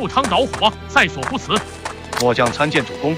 赴汤蹈火，在所不辞。末将参见主公。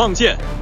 放箭！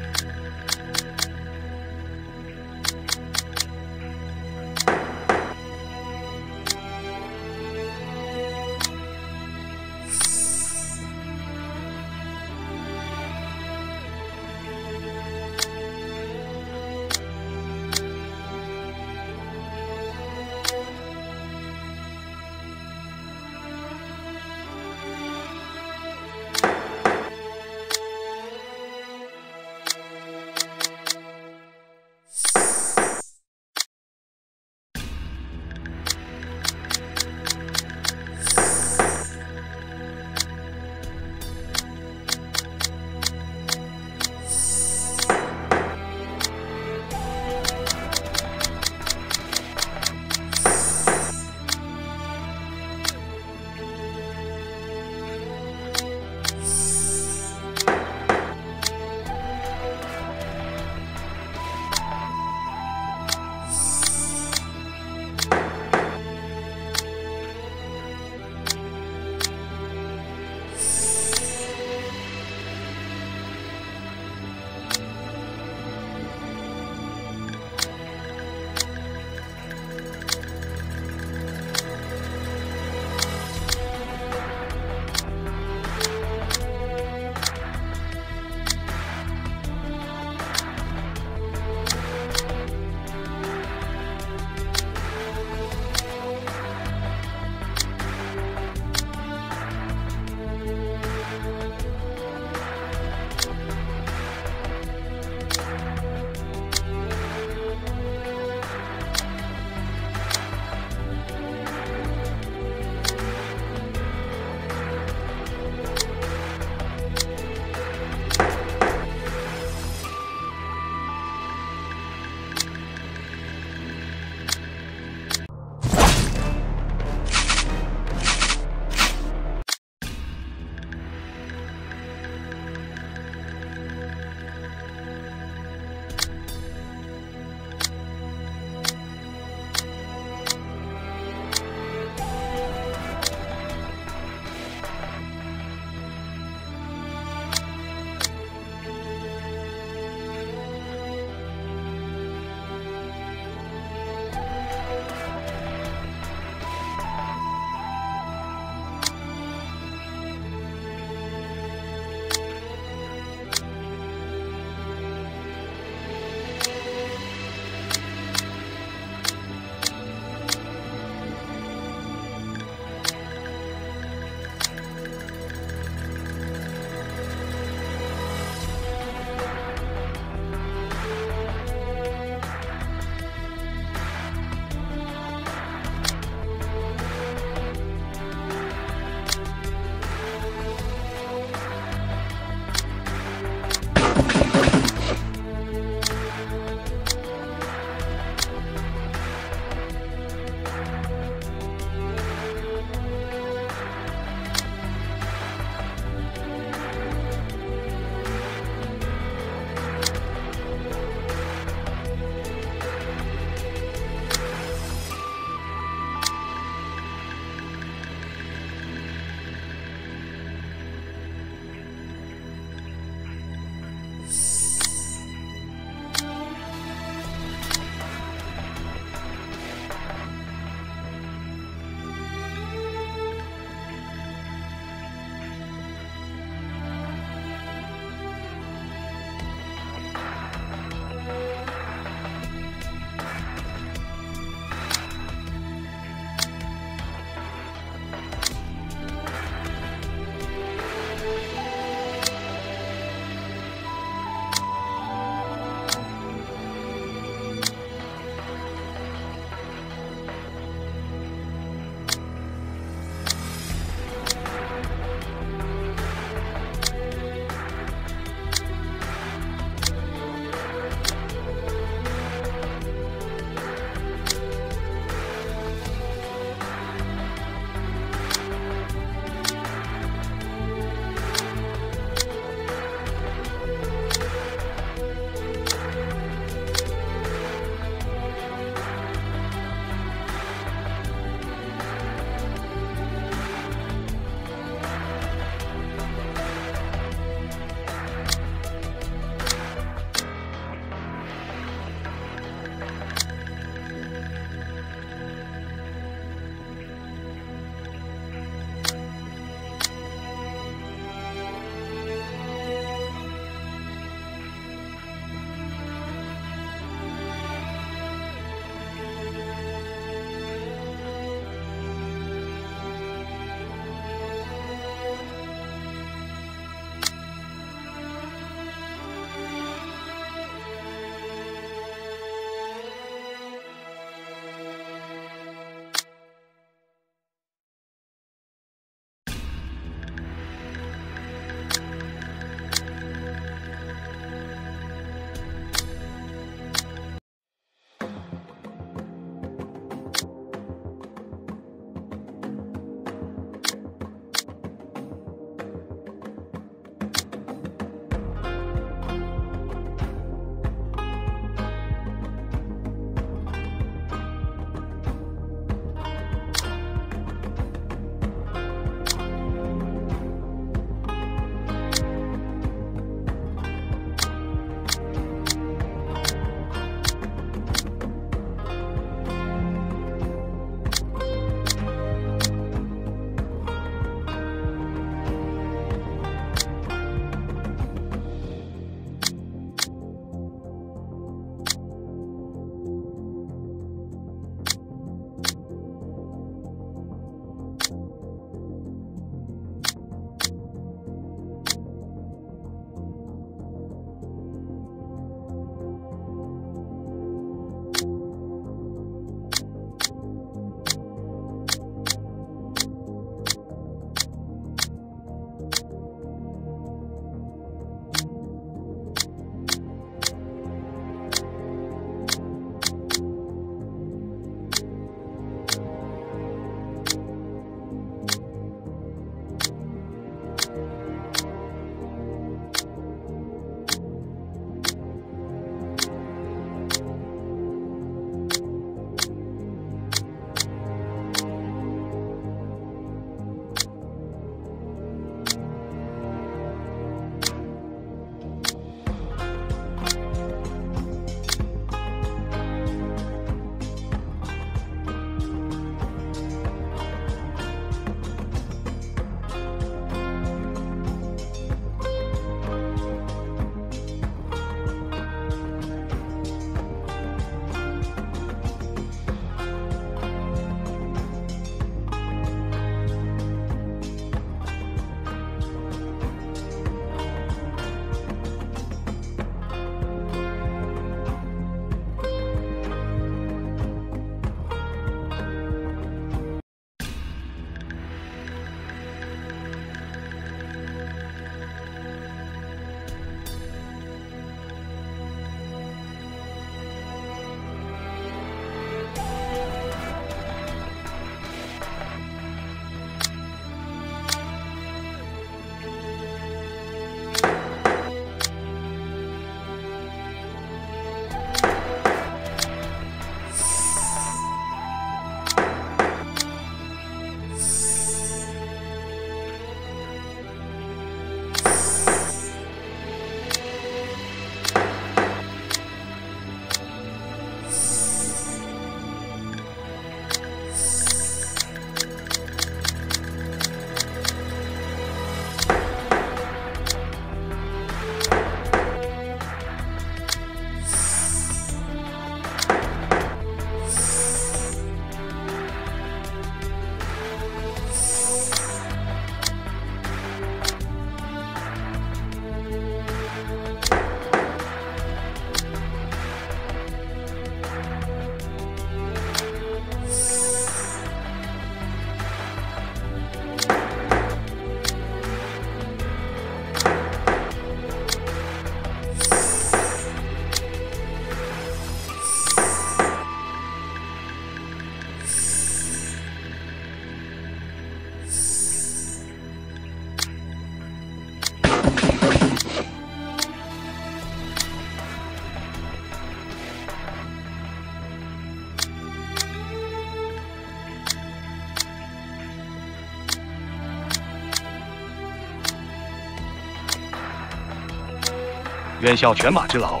愿效犬马之劳。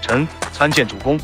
臣参见主公。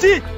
击！